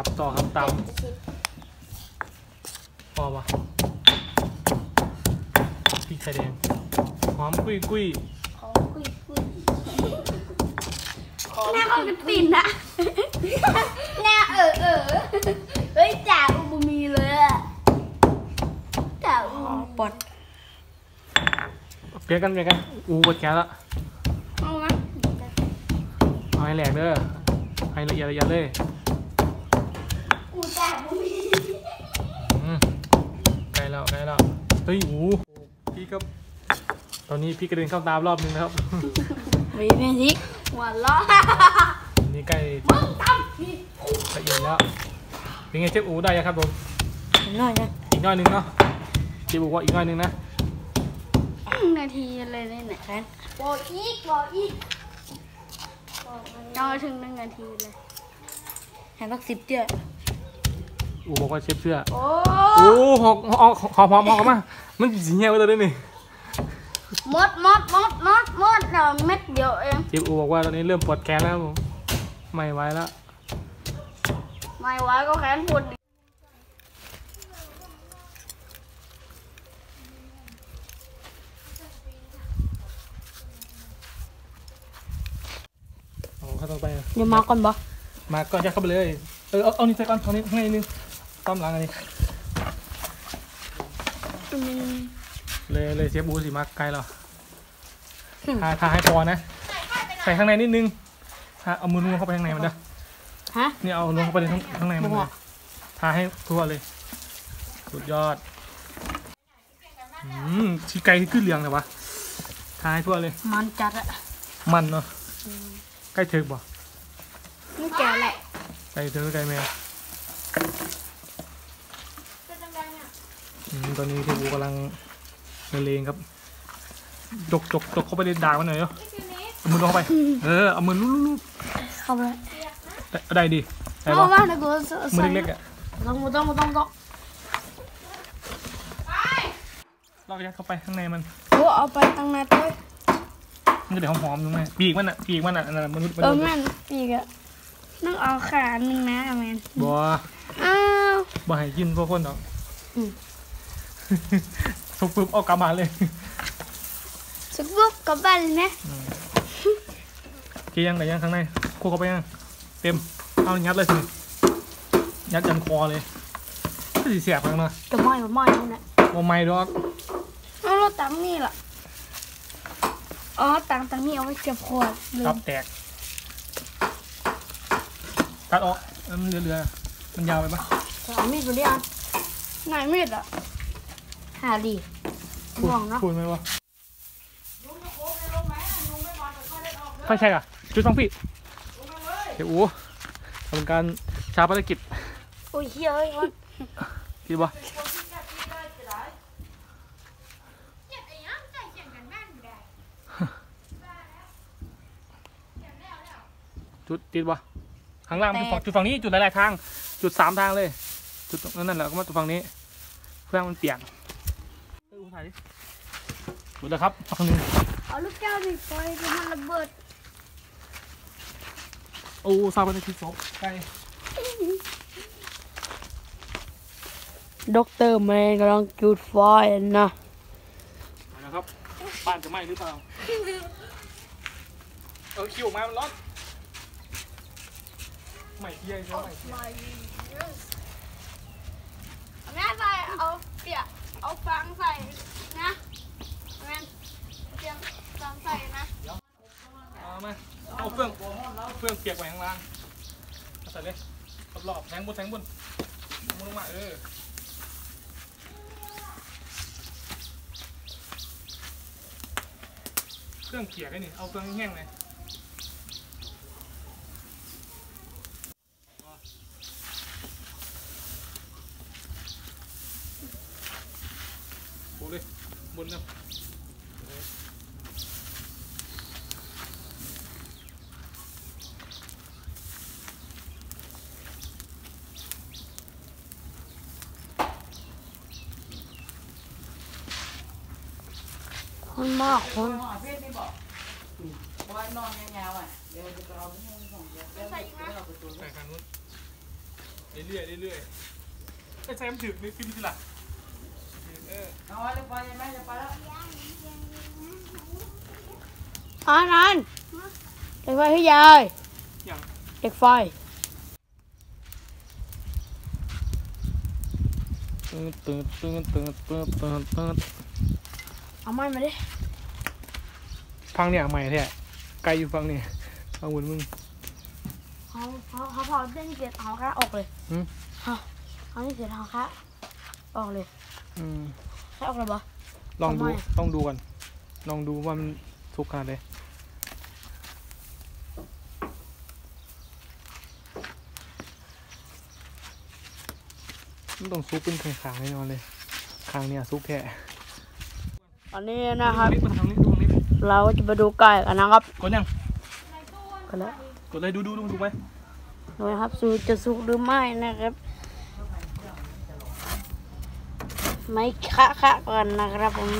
ตับต่อครับตับพอปะพริกไทยแดงหอมกุ้ยกุ้ยของคุยคุยหน้าเขาเป็นปิ่นอะหน้าเออเออเฮ้ยจ่าอุบมีเลยอะจ่าอุบมีปอดเปลี่ยนกันเปลี่ยนกันอูบดแกแล้วเอามาเอาให้แหลกเด้อให้ละเอียดละเอียดเลยอูจ่าอุบมีอืม ใกล้แล้วใกล้แล้วเฮ้ยอูพี่ก็ตอนนี้พี่กระเด็นเข้าตามรอบนึงนะครับมีเมสิหัวล้ออันนี้ใกล้มึงทำผิดละเอียดแล้วเป็นไงเชฟอูได้ยังครับผมน้อยนะอีกหน้อยหนึงเนาะเชฟอูว่าอีกหน้อยหนึงนะนาทีเลยเนี่ยแขนบอกอีกบอกอีกจอถึงหนึ่งนาทีเลยแขนสักสิบเตี้ย อูบอกว่าเชฟเชื่อโอ้โอ้หอกหอกหอกหอมหอมมา มันสีเงี้ยวเลยนี่มดมดมดมดมดเดี๋ยวเม็ดเดียวเองเชฟอูบอกว่าตอนนี้เริ่มปวดแขนแล้วครับผมไม่ไหวแล้วไม่ไหวก็แขนปวดเอาเข้าต้องไปเดี๋ยวมาก่อนบ่มาก่อนจะเข้าไปเลย เออเอาเอานี่ใส่ก่อนเอานี่ข้างในนึง ต้อมหลังอันนี้เลยเลยเชฟอูสิมาไกลแล้วทาทาให้พอนะ ใส่ข้างในนิดนึงทาเอามือล้วงเข้าไปข้างในมันเด้อฮะนี่เอาล้วงเข้าไปในข้างข้างในมันเลบ่ยทาให้ทั่วเลย สุดยอดอืมชีไก่ที่ขึ้นเหลืองเลยวะทาให้ทั่วเลย มันจัดอะมันเนาะใกล้ถึกบ่นี่แก่แหละไก่ถึกหรือไก่แมวอืม ตอนนี้เทปูกำลังละเลงครับ จกจกจกเข้าไปในด่างมันหน่อยเนาะเอามือลงเข้าไป เออ เอามือลูบเข้าไปเลยๆได้ได้ดิได้เอาปะมาเดี๋ยวกูมือใส่เล็กๆอะต้องบ่ต้องบ่ต้องต้องเรายัดเข้าไปข้างในมันกูเอาไปตั้งนาด้วยมันจะเดี๋ยวหอมๆตรงไหนปีกมันอะ ปีกมันอะอันนั่นอะมนุษย์มเอนุอษย์แม่นอีกอะต้องเอาขาหนึ่งนะแมนบัวอ้าวบ่ให้กินพวกคนหรอก ทุบปุ๊บเอากลับมาเลยสุกปุ๊บกลับบ้านเลยนะเกียงไหนยังข้างในโคกเข้าไปยังเต็มเอายัดเลยสิยัดยันคอเลยก็สีเสียบข้างเนาะจะไม่บ่ไม่นั่นแหละโอ้ไม่ดอกเอารถตังนี่ล่ะอ๋อตังตังนี่เอาไว้เก็บขวดลืตัมบแตกตัดออกเออมันเหลือๆมันยาวไปปะจะเอามีดไปเรียนไหนมีดอะ หาดีพูดห่วงเนาะพูดไหมวะไม่ใช่อะจุดสองพี่เดี๋ยวอูทำการชาภารกิจโอ้ยเฮ้ยเอ้ยมันคิดว่าจุดติดวะข้างล่างจุดฝั่งจุดฝั่งนี้จุดหลายๆทาง จุดสามทางเลย จุดตรงนั้นแหละก็มาจุดฝั่งนี้เพื่อให้มันเปียก เอออูถ่ายดิหมดแล้วครับฝั่งหนึงเอาลูกแก้วดิไฟไปมันระเบิดโอ้ซาบะในที่ศพใกล้ด็อกเตอร์แมนกำลังจุดไฟนะมาแล้วครับบ้านจะไหม้หรือเปล่าเออคิวออกมามันร้อนไหม้เยี่ยใช่ไหมไหม้เยี่ยแม่ใส่เอาเปียกเอาฟางใส่นะแม่เตรียมฟางใส่นะ เอามาเอาเฟื่อง เฟื่องเปียกไว้ข้างล่างเอาใส่เลยรอบๆแทงบนแทงบนมือลงมาเออเครื่องเปียกไอ้นี่ เอาเฟื่องแห้งเลยโบเลยบนนะ คนมากคนใส่อีกนะใส่กันนู้นเรื่อยๆเรื่อยๆไอ้แซมถือไม่ฟิล์มสิล่ะเออเอาไว้เลยไปแม่จะไปแล้วอ่านานเด็กไฟให้ยายอย่างเด็กไฟตื่นตื่นตื่นตื่นตื่นตื่นตื่น เอาไม้มาดิฟังเนี่ยใหม่แท้ไกลอยู่ฟังเนี่ยเอาหุ่นมึงเขาเขาเขาพอเส้นเกล็ดเขาค่ะออกเลยหืมเขาเขานี่เกล็ดเขาค่ะออกเลย อืมใช่ออกเลยปะลองดูทำไมต้องดูก่อนลองดูว่ามันสุกขนาดไหนมันต้องซุกเป็นขางๆแน่นอนเลยขางเนี่ยซุกแค่ อันนี้นะครับ ดูทางนี้ดูทางนี้เราจะไปดูไก่กันนะครับกดยังกันแล้วกดเลยดูดูดูถูกไหมดูนะครับสูจะสุกหรือไม่นะครับ ไม่คะคะกันนะครับผม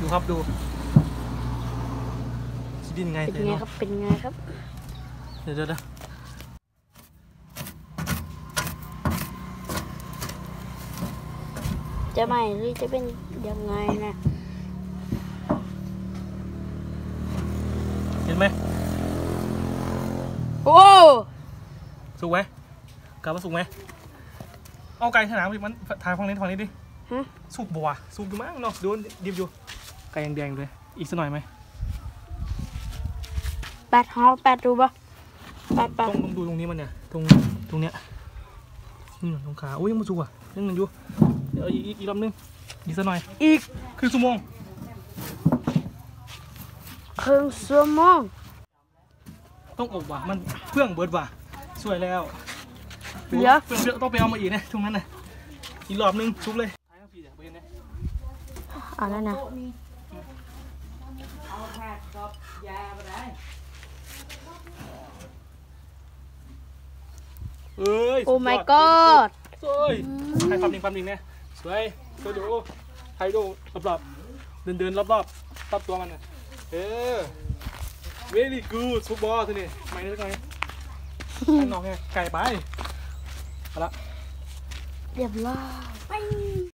ดูครับดูสิดินไงเป็นไงครับเป็นไงครับเดี๋ยวเดี๋ยวเดี๋ยว จะใหม่หรือจะเป็นยังไงนะเห็นไหมโอ้สุกไหมกลับมาสุกไหมเอาไก่สนามดิมันทางฝั่งนี้ทางนี้ดิฮะสุกบัวะสุกอยู่มั้งเนาะดูดิบอยู่ไก่ยังแดงๆอยู่เลย อีกสักหน่อยไหมแปดฮอแปดดูปะแปดแปต้ดองต้องดูตรงนี้มันเนี่ยตรงตรงเนี้ยนี่ตรงขาอุ้ยยังไม่สุกอะยังหนึ่งอยู่เดี๋ยวอีกอีกอีกรอบนึงอีกสักหน่อย อีกครึ่งชั่วโมงครึ่งชั่วโมงต้องอบว่ะมันเพื่องเบิดว่ะสวยแล้วเหลือเพื่องเยอะต้องไปเอามาอีกนะตรงนั้นน่ะอีกรอบนึงชุบเลยท้ายทั้งปีเดี๋ยวไปเห็นนะอ่านั่นนะเอ้ยโอ้สุดย my ด god สวยให้ความจริงความจริงเนี่ย สวยสวยดูให้ดูรอบๆเดินเดินรอบๆรอบตัวมันน่ะเออ very good ซุปบอลทีนี่ไม่ได้ไงข้างนอกไงไก่ไปเอาละเรียบร้อยไป